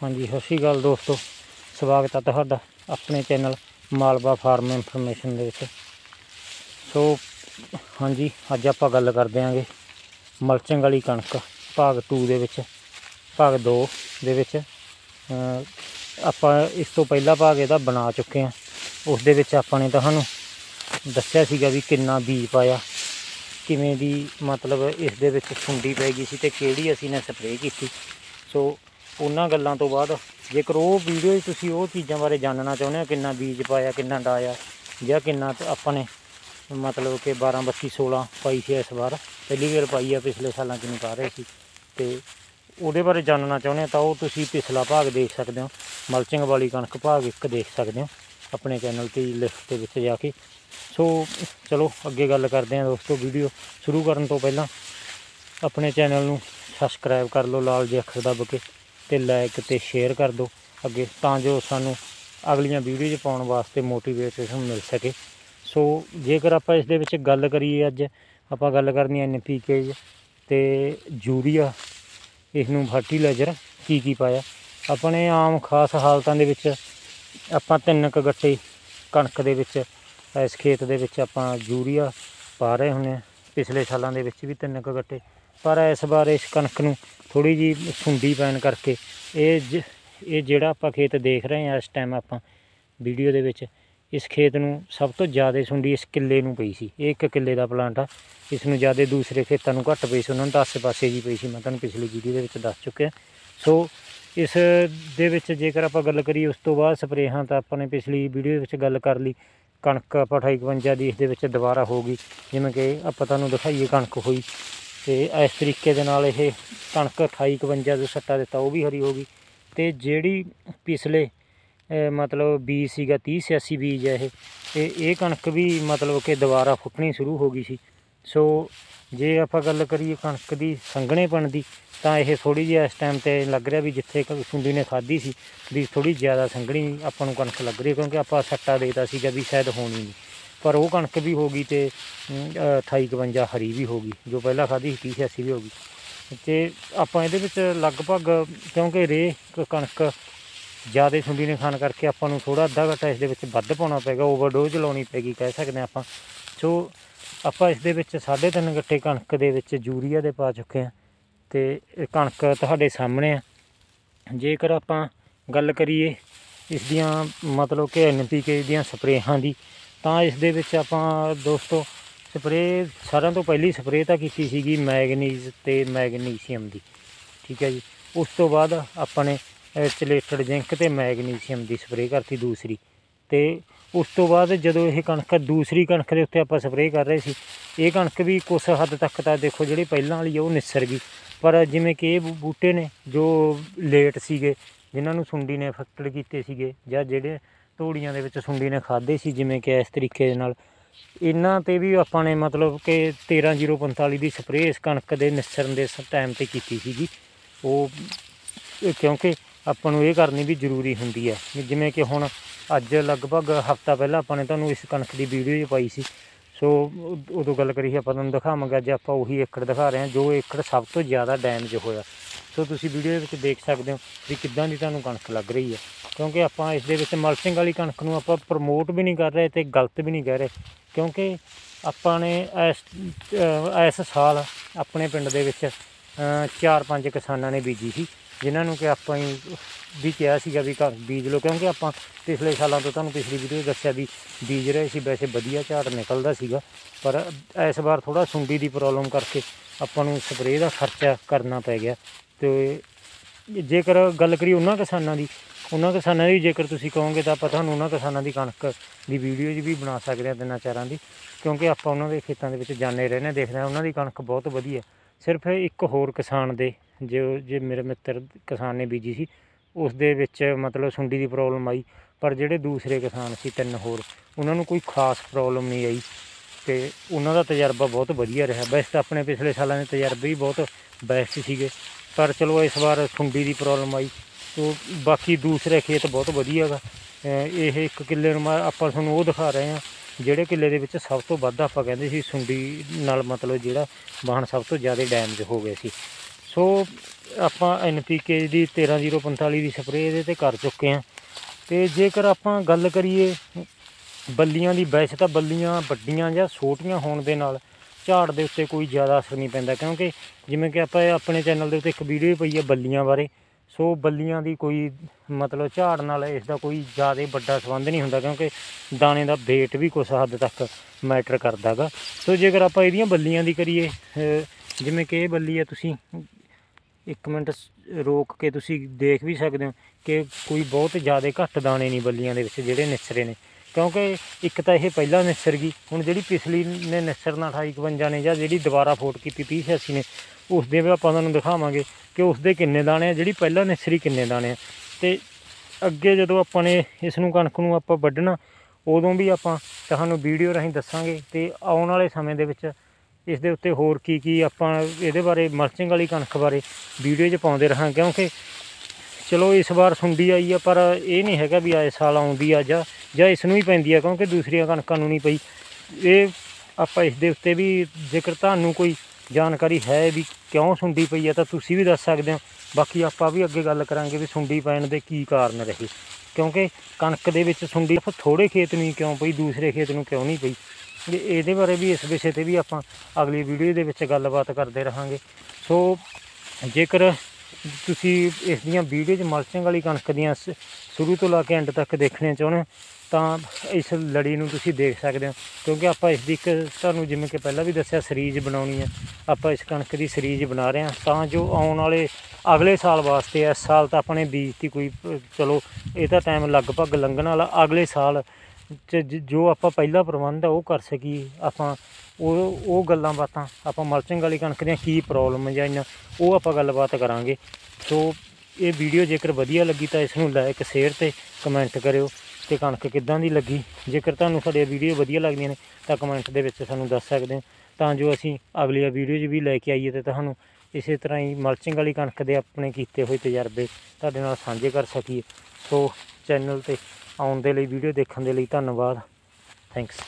ਹਾਂਜੀ, ਸਤਿ ਸ਼੍ਰੀ ਅਕਾਲ ਦੋਸਤੋ। ਸਵਾਗਤ ਹੈ ਤੁਹਾਡਾ ਆਪਣੇ ਚੈਨਲ ਮਾਲਵਾ ਫਾਰਮ ਇਨਫੋਰਮੇਸ਼ਨ ਦੇ ਵਿੱਚ। ਸੋ, ਹਾਂਜੀ, ਅੱਜ ਆਪਾਂ ਗੱਲ ਕਰਦੇ ਆਂਗੇ ਮਲਚਿੰਗ ਵਾਲੀ ਕਣਕ, ਭਾਗ 2 ਦੇ ਵਿੱਚ, ਭਾਗ 2 ਦੇ ਵਿੱਚ। ਆਪਾਂ ਇਸ ਤੋਂ ਪਹਿਲਾ ਭਾਗ ਇਹਦਾ ਬਣਾ ਚੁੱਕੇ ਹਾਂ ਉਸ ਦੇ ਵਿੱਚ ਆਪਾਂ ਨੇ ਤੁਹਾਨੂੰ ਦੱਸਿਆ ਸੀਗਾ ਵੀ ਕਿੰਨਾ ਬੀਜ ਪਾਇਆ, ਕਿਵੇਂ ਦੀ ਮਤਲਬ ਇਸ ਦੇ ਵਿੱਚ ਸੁੰਡੀ ਪੈ ਗਈ ਸੀ ਤੇ ਕਿਹੜੀ ਅਸੀਂ ਨੇ ਸਪਰੇਅ ਕੀਤੀ। ਸੋ ਉਹਨਾਂ ਗੱਲਾਂ ਤੋਂ ਬਾਅਦ ਜੇਕਰ ਉਹ ਵੀਡੀਓ 'ਚ ਤੁਸੀਂ ਉਹ ਚੀਜ਼ਾਂ ਬਾਰੇ ਜਾਣਨਾ ਚਾਹੁੰਦੇ ਹੋ, ਕਿੰਨਾ ਬੀਜ ਪਾਇਆ, ਕਿੰਨਾ ਡਾਇਆ ਜਾਂ ਕਿੰਨਾ ਆਪਾਂ ਨੇ ਮਤਲਬ ਕਿ 12 32 16 ਪਾਈ ਸੀ ਇਸ ਵਾਰ, ਪਹਿਲੀ ਵਾਰ ਪਾਈ ਆ ਪਿਛਲੇ ਸਾਲਾਂ 'ਚ ਨਹੀਂ ਪਾ ਰਹੇ ਸੀ। ਤੇ ਉਹਦੇ ਬਾਰੇ ਜਾਣਨਾ ਚਾਹੁੰਦੇ ਹੋ ਤਾਂ ਉਹ ਤੁਸੀਂ ਪਿਛਲਾ ਭਾਗ ਦੇਖ ਸਕਦੇ ਹੋ, ਮਲਚਿੰਗ ਵਾਲੀ ਕਣਕ ਭਾਗ ਇੱਕ ਦੇਖ ਸਕਦੇ ਹੋ ਆਪਣੇ ਚੈਨਲ ਤੇ ਲਿਸਟ ਦੇ ਵਿੱਚ ਜਾ ਕੇ। ਸੋ ਚਲੋ, ਅੱਗੇ ਗੱਲ ਕਰਦੇ ਹਾਂ ਦੋਸਤੋ ਵੀਡੀਓ ਸ਼ੁਰੂ ਕਰਨ ਤੋਂ ਪਹਿਲਾਂ ਆਪਣੇ ਚੈਨਲ ਨੂੰ ਸਬਸਕ੍ਰਾਈਬ ਕਰ ਲਓ, ਲਾਲ ਜਿਹੇ ਅੱਖਰ ਦੱਬ ਕੇ। ਤੇ ਲਾਈਕ ਤੇ ਸ਼ੇਅਰ ਕਰ ਦਿਓ। ਅੱਗੇ ਤਾਂ ਜੋ ਸਾਨੂੰ ਅਗਲੀਆਂ ਵੀਡੀਓ 'ਚ ਪਾਉਣ ਵਾਸਤੇ ਮੋਟੀਵੇਸ਼ਨ ਮਿਲ ਸਕੇ। ਸੋ ਜੇਕਰ ਆਪਾਂ ਇਸ ਦੇ ਵਿੱਚ ਗੱਲ ਕਰੀਏ ਅੱਜ, ਆਪਾਂ ਗੱਲ ਕਰਨੀ ਹੈ ਐਨਪੀਕੇ ਤੇ ਯੂਰੀਆ ਇਸ ਨੂੰ ਫਰਟੀਲਾਈਜ਼ਰ ਕੀ ਕੀ ਪਾਇਆ। ਆਪਣੇ ਆਮ ਖਾਸ ਹਾਲਤਾਂ ਦੇ ਵਿੱਚ ਆਪਾਂ ਤਿੰਨ ਕੁ ਗੱਟੇ ਕਣਕ ਦੇ ਵਿੱਚ, ਇਸ ਖੇਤ ਦੇ ਵਿੱਚ ਆਪਾਂ ਯੂਰੀਆ ਪਾ ਰਹੇ ਹੁੰਦੇ ਹਾਂ ਪਿਛਲੇ ਸਾਲਾਂ ਦੇ ਵਿੱਚ ਵੀ ਤਿੰਨ ਕੁ ਗੱਟੇ। ਪਰ ਇਸ ਵਾਰ ਇਸ ਕਣਕ ਨੂੰ ਥੋੜੀ ਜੀ ਸੁੰਡੀ ਪੈਣ ਕਰਕੇ ਇਹ ਜ- ਇਹ ਜਿਹੜਾ ਆਪਾਂ ਖੇਤ ਦੇਖ ਰਹੇ ਹਾਂ ਇਸ ਟਾਈਮ ਆਪਾਂ ਵੀਡੀਓ ਦੇ ਵਿੱਚ, ਇਸ ਖੇਤ ਨੂੰ ਸਭ ਤੋਂ ਜ਼ਿਆਦਾ ਸੁੰਡੀ ਇਸ ਕਿੱਲੇ ਨੂੰ ਪਈ ਸੀ। ਇਹ ਇੱਕ ਕਿੱਲੇ ਦਾ ਪਲਾਂਟ ਆ। ਇਸ ਨੂੰ ਜ਼ਿਆਦਾ ਦੂਸਰੇ ਖੇਤਾਂ ਨੂੰ ਘੱਟ ਪਈ ਸੀ। ਉਹਨਾਂ ਨੂੰ ਤਾਂ ਆਸੇ-ਪਾਸੇ ਜੀ ਪਈ ਸੀ। ਮੈਂ ਤੁਹਾਨੂੰ ਪਿਛਲੀ ਵੀਡੀਓ ਦੇ ਵਿੱਚ ਦੱਸ ਚੁੱਕਿਆ। ਸੋ ਇਸ ਦੇ ਵਿੱਚ ਜੇਕਰ ਆਪਾਂ ਗੱਲ ਕਰੀਏ, ਉਸ ਤੋਂ ਬਾਅਦ ਸਪਰੇਹਾਂ ਤਾਂ ਆਪਾਂ ਨੇ ਪਿਛਲੀ ਵੀਡੀਓ ਵਿੱਚ ਗੱਲ ਕਰ ਲਈ। ਕਣਕ ਆਪਾਂ 2851 ਦੀ ਇਸ ਦੇ ਵਿੱਚ ਦੁਬਾਰਾ ਹੋ ਗਈ। ਜਿਵੇਂ ਕਿ ਆਪਾਂ ਤੁਹਾਨੂੰ ਦਿਖਾਈਏ ਕਣਕ ਹੋਈ। ਤੇ ਇਸ ਤਰੀਕੇ ਦੇ ਨਾਲ ਇਹ ਕਣਕ 2851 ਜੋ ਸੱਟਾ ਦਿੱਤਾ, ਉਹ ਵੀ ਹਰੀ ਹੋ ਗਈ। ਤੇ ਜਿਹੜੀ ਪਿਛਲੇ ਮਤਲਬ ਬੀਜ ਸੀਗਾ 3086 ਬੀਜ ਹੈ ਇਹ, ਤੇ ਇਹ ਕਣਕ ਵੀ ਮਤਲਬ ਕਿ ਦੁਬਾਰਾ ਫੁੱਟਣੀ ਸ਼ੁਰੂ ਹੋ ਗਈ ਸੀ। ਸੋ ਜੇ ਆਪਾਂ ਗੱਲ ਕਰੀਏ ਕਣਕ ਦੀ ਸੰਘਣੇਪਣ ਦੀ, ਤਾਂ ਇਹ ਥੋੜੀ ਜਿਹੀ ਇਸ ਟਾਈਮ ਤੇ ਲੱਗ ਰਿਹਾ ਵੀ ਜਿੱਥੇ ਸੁੰਡੀ ਨੇ ਖਾਧੀ ਸੀ, ਵੀ ਥੋੜੀ ਜ਼ਿਆਦਾ ਸੰਘਣੀ ਆਪਾਂ ਨੂੰ ਕਣਕ ਲੱਗ ਰਹੀ ਹੈ, ਕਿਉਂਕਿ ਆਪਾਂ ਸੱਟਾ ਦੇਤਾ ਸੀਗਾ ਵੀ ਸ਼ਾਇਦ ਹੋਣੀ ਨਹੀਂ। ਪਰ ਉਹ ਕਣਕ ਵੀ ਹੋ ਗਈ ਤੇ 2851 ਹਰੀ ਵੀ ਹੋ ਗਈ, ਜੋ ਪਹਿਲਾਂ ਖਾਧੀ ਸੀ 3086 ਵੀ ਹੋ ਗਈ। ਤੇ ਆਪਾਂ ਇਹਦੇ ਵਿੱਚ ਲਗਭਗ, ਕਿਉਂਕਿ ਰੇ ਕਣਕ ਜ਼ਿਆਦਾ ਸੁੰਡੀ ਨੇ ਖਾਣ ਕਰਕੇ ਆਪਾਂ ਨੂੰ ਥੋੜਾ ਅੱਧਾ ਘੰਟਾ ਇਸ ਦੇ ਵਿੱਚ ਵੱਧ ਪਾਉਣਾ ਪਏਗਾ ਓਵਰਡੋਜ਼ ਲਾਉਣੀ ਪੈਗੀ ਕਹਿ ਸਕਦੇ ਹਾਂ ਆਪਾਂ। ਸੋ ਆਪਾਂ ਇਸ ਦੇ ਵਿੱਚ 3.5 ਗੱਟੇ ਕਣਕ ਦੇ ਵਿੱਚ ਯੂਰੀਆ ਦੇ ਪਾ ਚੁੱਕੇ ਹਾਂ ਤੇ ਇਹ ਕਣਕ ਤੁਹਾਡੇ ਸਾਹਮਣੇ ਆ। ਜੇਕਰ ਆਪਾਂ ਗੱਲ ਕਰੀਏ ਇਸ ਦੀਆਂ ਮਤਲਬ ਕਿ ਐਨਪੀਕੇ ਦੀਆਂ ਸਪਰੇਹਾਂ ਦੀ ਤਾਂ ਇਸ ਦੇ ਵਿੱਚ ਆਪਾਂ ਦੋਸਤੋ ਸਪਰੇਅ, ਸਾਰਿਆਂ ਤੋਂ ਪਹਿਲੀ ਸਪਰੇਅ ਤਾਂ ਕੀਤੀ ਸੀਗੀ ਮੈਗਨੀਜ਼ ਤੇ ਮੈਗਨੀਸ਼ੀਅਮ ਦੀ, ਠੀਕ ਹੈ ਜੀ। ਉਸ ਤੋਂ ਬਾਅਦ ਆਪਾਂ ਨੇ ਚਲੇਟਡ ਜ਼ਿੰਕ ਤੇ ਮੈਗਨੀਸ਼ੀਅਮ ਦੀ ਸਪਰੇਅ ਕਰਤੀ ਦੂਸਰੀ ਤੇ ਉਸ ਤੋਂ ਬਾਅਦ ਜਦੋਂ ਇਹ ਕਣਕ ਦੂਸਰੀ ਕਣਕ ਦੇ ਉੱਤੇ ਆਪਾਂ ਸਪਰੇਅ ਕਰ ਰਹੇ ਸੀ, ਇਹ ਕਣਕ ਵੀ ਕੁਝ ਹੱਦ ਤੱਕ ਤਾਂ ਦੇਖੋ ਜਿਹੜੀ ਪਹਿਲਾਂ ਵਾਲੀ ਆ, ਉਹ ਨਿਸਰ ਗਈ। ਪਰ ਜਿਵੇਂ ਕਿ ਇਹ ਬੂ- ਬੂਟੇ ਨੇ ਜੋ ਲੇਟ ਸੀਗੇ, ਜਿਨ੍ਹਾਂ ਨੂੰ ਸੁੰਡੀ ਨੇ ਅਫੈਕਟਡ ਕੀਤੇ ਸੀਗੇ ਜਾਂ ਜਿਹੜੇ ਤੋੜੀਆਂ ਦੇ ਵਿੱਚ ਸੁੰਡੀ ਨੇ ਖਾਦੇ ਸੀ, ਜਿਵੇਂ ਕਿ ਇਸ ਤਰੀਕੇ ਦੇ ਨਾਲ। ਇਹਨਾਂ ਤੇ ਵੀ ਆਪਾਂ ਨੇ ਮਤਲਬ ਕਿ 13045 ਦੀ ਸਪਰੇਅ ਇਸ ਕਣਕ ਦੇ ਨਿਸਰਨ ਦੇ ਟਾਈਮ ਤੇ ਕੀਤੀ ਸੀਗੀ। ਉਹ ਕਿਉਂਕਿ ਆਪਾਂ ਨੂੰ ਇਹ ਕਰਨੀ ਵੀ ਜ਼ਰੂਰੀ ਹੁੰਦੀ ਹੈ ਜਿਵੇਂ ਕਿ ਹੁਣ ਅੱਜ ਲਗਭਗ ਹਫਤਾ ਪਹਿਲਾਂ ਆਪਾਂ ਨੇ ਤੁਹਾਨੂੰ ਇਸ ਕਣਕ ਦੀ ਵੀਡੀਓ 'ਚ ਪਾਈ ਸੀ। ਸੋ, ਉਦੋਂ ਗੱਲ ਕਰੀ ਸੀ, ਆਪਾਂ ਤੁਹਾਨੂੰ ਦਿਖਾਵਾਂਗੇ, ਅੱਜ ਆਪਾਂ ਉਹੀ ਏਕੜ ਦਿਖਾ ਰਹੇ ਹਾਂ, ਜੋ ਏਕੜ ਸਭ ਤੋਂ ਜ਼ਿਆਦਾ ਡੈਮੇਜ ਹੋਇਆ। ਸੋ ਤੁਸੀਂ ਵੀਡੀਓ ਦੇ ਵਿੱਚ ਦੇਖ ਸਕਦੇ ਹੋ ਵੀ ਕਿੱਦਾਂ ਦੀ ਤੁਹਾਨੂੰ ਕਣਕ ਲੱਗ ਰਹੀ ਹੈ। ਕਿਉਂਕਿ ਆਪਾਂ ਇਸ ਦੇ ਵਿੱਚ ਮਲਸਿੰਗ ਵਾਲੀ ਕਣਕ ਨੂੰ ਆਪਾਂ ਪ੍ਰਮੋਟ ਵੀ ਨਹੀਂ ਕਰ ਰਹੇ ਤੇ ਗਲਤ ਵੀ ਨਹੀਂ ਕਹਿ ਰਹੇ। ਕਿਉਂਕਿ ਆਪਾਂ ਨੇ ਇਸ ਇਸ ਸਾਲ ਆਪਣੇ ਪਿੰਡ ਦੇ ਵਿੱਚ ਚਾਰ ਪੰਜ ਕਿਸਾਨਾਂ ਨੇ ਬੀਜੀ ਸੀ, ਜਿਨ੍ਹਾਂ ਨੂੰ ਕਿ ਆਪਾਂ ਹੀ ਵੀ ਕਿਹਾ ਸੀਗਾ ਵੀ ਘਰ ਬੀਜ ਲਓ। ਕਿਉਂਕਿ ਆਪਾਂ ਪਿਛਲੇ ਸਾਲਾਂ ਤੋਂ ਤੁਹਾਨੂੰ ਪਿਛਲੀ ਵੀਡੀਓ ਦੱਸਿਆ ਵੀ ਬੀਜ ਰਹੇ ਸੀ, ਵੈਸੇ ਵਧੀਆ ਝਾੜ ਨਿਕਲਦਾ ਸੀਗਾ, ਪਰ ਇਸ ਵਾਰ ਥੋੜਾ ਸੁੰਡੀ ਦੀ ਪ੍ਰੋਬਲਮ ਕਰਕੇ ਆਪਾਂ ਨੂੰ ਸਪਰੇਅ ਦਾ ਖਰਚਾ ਕਰਨਾ ਪੈ ਗਿਆ। ਤੇ ਜੇਕਰ ਗੱਲ ਕਰੀ ਉਹਨਾਂ ਕਿਸਾਨਾਂ ਦੀ ਉਹਨਾਂ ਕਿਸਾਨਾਂ ਦੀ ਜੇਕਰ ਤੁਸੀਂ ਕਹੋਗੇ ਤਾਂ ਆਪਾਂ ਤੁਹਾਨੂੰ ਉਹਨਾਂ ਕਿਸਾਨਾਂ ਦੀ ਕਣਕ ਦੀ ਵੀਡੀਓ ਜੀ ਵੀ ਬਣਾ ਸਕਦੇ ਹਾਂ ਤਿੰਨਾਂ ਚਾਰਾਂ ਦੀ ਕਿਉਂਕਿ ਆਪਾਂ ਉਹਨਾਂ ਦੇ ਖੇਤਾਂ ਦੇ ਵਿੱਚ ਜਾਂਦੇ ਰਹਿੰਦੇ ਹਾਂ, ਦੇਖਦੇ ਹਾਂ ਉਹਨਾਂ ਦੀ ਕਣਕ ਬਹੁਤ ਵਧੀਆ। ਸਿਰਫ ਇੱਕ ਹੋਰ ਕਿਸਾਨ ਦੇ ਜੋ ਜੇ ਮੇਰੇ ਮਿੱਤਰ ਕਿਸਾਨ ਨੇ ਬੀਜੀ ਸੀ ਉਸ ਦੇ ਵਿੱਚ ਮਤਲਬ ਸੁੰਡੀ ਦੀ ਪ੍ਰੋਬਲਮ ਆਈ ਪਰ ਜਿਹੜੇ ਦੂਸਰੇ ਕਿਸਾਨ ਸੀ ਤਿੰਨ ਹੋਰ ਉਹਨਾਂ ਨੂੰ ਕੋਈ ਖਾਸ ਪ੍ਰੋਬਲਮ ਨਹੀਂ ਆਈ ਤੇ ਉਹਨਾਂ ਦਾ ਤਜਰਬਾ ਬਹੁਤ ਵਧੀਆ ਰਿਹਾ। ਬੈਸਟ ਆਪਣੇ ਪਿਛਲੇ ਸਾਲਾਂ ਦੇ ਤਜਰਬੇ ਹੀ ਬਹੁਤ ਬੈਸਟ ਸੀਗੇ। ਪਰ ਚਲੋ ਇਸ ਵਾਰ ਸੁੰਡੀ ਦੀ ਪ੍ਰੋਬਲਮ ਆਈ। ਤੋ ਬਾਕੀ ਦੂਸਰੇ ਖੇਤ ਬਹੁਤ ਵਧੀਆ ਗਾ। ਇਹ ਇੱਕ ਕਿੱਲੇ ਨੂੰ ਮੈਂ- ਆਪਾਂ ਤੁਹਾਨੂੰ ਉਹ ਦਿਖਾ ਰਹੇ ਹਾਂ, ਜਿਹੜੇ ਕਿੱਲੇ ਦੇ ਵਿੱਚ ਸਭ ਤੋਂ ਵੱਧ ਆਪਾਂ ਕਹਿੰਦੇ ਸੀ ਸੁੰਡੀ ਨਾਲ ਮਤਲਬ ਜਿਹੜਾ ਵਾਹਣ ਸਭ ਤੋਂ ਜ਼ਿਆਦਾ ਡੈਮੇਜ ਹੋ ਗਏ ਸੀ। ਸੋ ਆਪਾਂ ਐਨਪੀਕੇ ਦੀ 13045 ਦੀ ਸਪਰੇਅ ਇਹਦੇ ਤੇ ਕਰ ਚੁੱਕੇ ਹਾਂ। ਤੇ ਜੇਕਰ ਆਪਾਂ ਗੱਲ ਕਰੀਏ, ਬੱਲੀਆਂ ਦੀ, ਵੈਸੇ ਤਾਂ ਬੱਲੀਆਂ ਵੱਡੀਆਂ ਜਾਂ ਛੋਟੀਆਂ ਹੋਣ ਦੇ ਨਾਲ ਝਾੜ ਦੇ ਉੱਤੇ ਕੋਈ ਜ਼ਿਆਦਾ ਅਸਰ ਨਹੀਂ ਪੈਂਦਾ, ਕਿਉਂਕਿ ਜਿਵੇਂ ਕਿ ਆਪਾਂ ਆਪਣੇ ਚੈਨਲ ਦੇ ਉੱਤੇ ਇੱਕ ਵੀਡੀਓ ਪਈ ਹੈ ਬੱਲੀਆਂ ਬਾਰੇ, ਸੋ ਬੱਲੀਆਂ ਦੀ ਕੋਈ ਮਤਲਬ ਝਾੜ ਨਾਲ ਇਸ ਦਾ ਕੋਈ ਜ਼ਿਆਦਾ ਵੱਡਾ ਸੰਬੰਧ ਨਹੀਂ ਹੁੰਦਾ, ਕਿਉਂਕਿ ਦਾਣੇ ਦਾ weight ਵੀ ਕੁਛ ਹੱਦ ਤੱਕ ਮੈਟਰ ਕਰਦਾਗਾ ਸੋ ਜੇਕਰ ਆਪਾਂ ਇਹਦੀਆਂ ਬੱਲੀਆਂ ਦੀ ਕਰੀਏ ਜਿਵੇਂ ਕਿ ਇਹ ਬੱਲੀ ਹੈ ਤੁਸੀਂ ਇੱਕ ਮਿੰਟ ਰੋਕ ਕੇ ਤੁਸੀਂ ਦੇਖ ਵੀ ਸਕਦੇ ਹੋ ਕਿ ਕੋਈ ਬਹੁਤ ਜ਼ਿਆਦਾ ਘੱਟ ਦਾਣੇ ਨਹੀਂ ਬੱਲੀਆਂ ਦੇ ਵਿੱਚ, ਜਿਹੜੇ ਨਿਸਰੇ ਨੇ। ਕਿਉਂਕਿ ਇੱਕ ਤਾਂ ਇਹ ਪਹਿਲਾਂ ਨਿਸਰ ਗਈ। ਹੁਣ ਜਿਹੜੀ ਪਿਛਲੀ ਨੇ ਨਿਸਰਨਾ 2851 ਨੇ ਜਾਂ ਜਿਹੜੀ ਦੁਬਾਰਾ ਫੋਟ ਕੀਤੀ 3086 ਨੇ, ਉਸ ਦੇ ਵੀ ਆਪਾਂ ਤੁਹਾਨੂੰ ਦਿਖਾਵਾਂਗੇ ਕਿ ਉਸ ਦੇ ਕਿੰਨੇ ਦਾਣੇ ਆ, ਜਿਹੜੀ ਪਹਿਲਾਂ ਨਿਸਰੀ ਕਿੰਨੇ ਦਾਣੇ ਆ। ਤੇ ਅੱਗੇ ਜਦੋਂ ਆਪਾਂ ਨੇ ਇਸ ਨੂੰ ਕਣਕ ਨੂੰ ਆਪਾਂ ਵੱਢਣਾ, ਉਦੋਂ ਵੀ ਆਪਾਂ ਤੁਹਾਨੂੰ ਵੀਡੀਓ ਰਾਹੀਂ ਦੱਸਾਂਗੇ ਤੇ ਆਉਣ ਵਾਲੇ ਸਮੇਂ ਦੇ ਵਿੱਚ ਇਸ ਦੇ ਉੱਤੇ ਹੋਰ ਕੀ ਕੀ ਆਪਾਂ ਇਹਦੇ ਬਾਰੇ ਮਲਚਿੰਗ ਵਾਲੀ ਕਣਕ ਬਾਰੇ ਵੀਡੀਓ 'ਚ ਪਾਉਂਦੇ ਰਹਾਂ ਕਿਉਂਕਿ ਚਲੋ ਇਸ ਵਾਰ ਸੁੰਡੀ ਆਈ ਆ, ਪਰ ਇਹ ਨਹੀਂ ਹੈਗਾ ਵੀ ਆਏ ਸਾਲ ਆਉਂਦੀ ਆ ਜਾਂ ਜਾਂ ਇਸ ਨੂੰ ਹੀ ਪੈਂਦੀ ਆ, ਕਿਉਂਕਿ ਦੂਸਰੀਆਂ ਕਣਕਾਂ ਨੂੰ ਨਹੀਂ ਪਈ। ਇਹ ਆਪਾਂ ਇਸ ਦੇ ਉੱਤੇ ਵੀ ਜੇਕਰ ਤੁਹਾਨੂੰ ਕੋਈ ਜਾਣਕਾਰੀ ਹੈ ਵੀ ਕਿਉਂ ਸੁੰਡੀ ਪਈ ਆ, ਤਾਂ ਤੁਸੀਂ ਵੀ ਦੱਸ ਸਕਦੇ ਹੋ। ਬਾਕੀ ਆਪਾਂ ਵੀ ਅੱਗੇ ਗੱਲ ਕਰਾਂਗੇ ਵੀ ਸੁੰਡੀ ਪੈਣ ਦੇ ਕੀ ਕਾਰਨ ਰਹੇ। ਕਿਉਂਕਿ ਕਣਕ ਦੇ ਵਿੱਚ ਸੁੰਡੀ ਥੋੜੇ ਖੇਤ ਨੂੰ ਹੀ ਕਿਉਂ ਪਈ, ਦੂਸਰੇ ਖੇਤ ਨੂੰ ਕਿਉਂ ਨਹੀਂ ਪਈ। ਇਹਦੇ ਬਾਰੇ ਵੀ ਇਸ ਵਿਸ਼ੇ ਤੇ ਵੀ ਆਪਾਂ ਅਗਲੀ ਵੀਡੀਓ ਦੇ ਵਿੱਚ ਗੱਲਬਾਤ ਕਰਦੇ ਰਹਾਂਗੇ। ਸੋ ਜੇਕਰ ਤੁਸੀਂ ਇਸ ਦੀਆਂ ਵੀਡੀਓ 'ਚ ਮਲਚਿੰਗ ਵਾਲੀ ਕਣਕ ਦੀਆਂ ਸ- ਸ਼ੁਰੂ ਤੋਂ ਲਾ ਕੇ ਐਂਡ ਤੱਕ ਦੇਖਣੀਆਂ ਚਾਹੁੰਦੇ ਹੋ ਤਾਂ ਇਸ ਲੜੀ ਨੂੰ ਤੁਸੀਂ ਦੇਖ ਸਕਦੇ ਹੋ ਕਿਉਂਕਿ ਆਪਾਂ ਇਸ ਦੀ ਇੱਕ ਤੁਹਾਨੂੰ ਜਿਵੇਂ ਕਿ ਪਹਿਲਾਂ ਵੀ ਦੱਸਿਆ ਸੀਰੀਜ਼ ਬਣਾਉਣੀ ਹੈ ਆਪਾਂ ਇਸ ਕਣਕ ਦੀ ਸੀਰੀਜ਼ ਬਣਾ ਰਹੇ ਹਾਂ ਤਾਂ ਜੋ ਆਉਣ ਵਾਲੇ ਅਗਲੇ ਸਾਲ ਵਾਸਤੇ ਇਸ ਸਾਲ ਤਾਂ ਆਪਣੇ ਬੀਜ ਦੀ ਕੋਈ ਅ, ਚਲੋ ਇਹ ਤਾਂ ਟਾਈਮ ਲਗਭਗ ਲੰਘਣ ਵਾਲਾ ਅਗਲੇ ਸਾਲ ਜ- ਜੋ ਆਪਾਂ ਪਹਿਲਾ ਪ੍ਰਬੰਧ ਆ, ਉਹ ਕਰ ਸਕੀਏ। ਆਪਾਂ ਉਹ ਉਹ ਗੱਲਾਂ ਬਾਤਾਂ, ਆਪਾਂ ਮਲਚਿੰਗ ਵਾਲੀ ਕਣਕ ਦੀਆਂ ਕੀ ਪ੍ਰੋਬਲਮ ਜਾਂ ਉਹ ਆਪਾਂ ਗੱਲਬਾਤ ਕਰਾਂਗੇ। ਸੋ, ਇਹ ਵੀਡੀਓ ਜੇਕਰ ਵਧੀਆ ਲੱਗੀ ਤਾਂ ਇਸ ਨੂੰ ਲਾਇਕ ਸ਼ੇਅਰ ਤੇ ਕਮੈਂਟ ਕਰਿਓ। ਤੇ ਕਣਕ ਕਿੱਦਾਂ ਦੀ ਲੱਗੀ? ਜੇਕਰ ਤੁਹਾਨੂੰ ਸਾਡੀਆਂ ਵੀਡੀਓ ਵਧੀਆ ਲੱਗਦੀਆਂ ਨੇ, ਤਾਂ ਕਮੈਂਟ ਦੇ ਵਿੱਚ ਸਾਨੂੰ ਦੱਸ ਸਕਦੇ ਹੋ। ਤਾਂ ਜੋ ਅਸੀਂ ਅਗਲੀਆਂ ਵੀਡੀਓ 'ਚ ਵੀ ਲੈ ਕੇ ਆਈਏ ਤੇ ਤੁਹਾਨੂੰ ਇਸੇ ਤਰ੍ਹਾਂ ਹੀ ਮਲਚਿੰਗ ਵਾਲੀ ਕਣਕ ਦੇ ਆਪਣੇ ਕੀਤੇ ਹੋਏ ਤਜਰਬੇ ਤੁਹਾਡੇ ਨਾਲ ਸਾਂਝੇ ਕਰ ਸਕੀਏ। ਸੋ ਚੈਨਲ ਤੇ ਆਉਣ ਦੇ ਲਈ ਵੀਡੀਓ ਦੇਖਣ ਦੇ ਲਈ ਧੰਨਵਾਦ। ਥੈਂਕਸ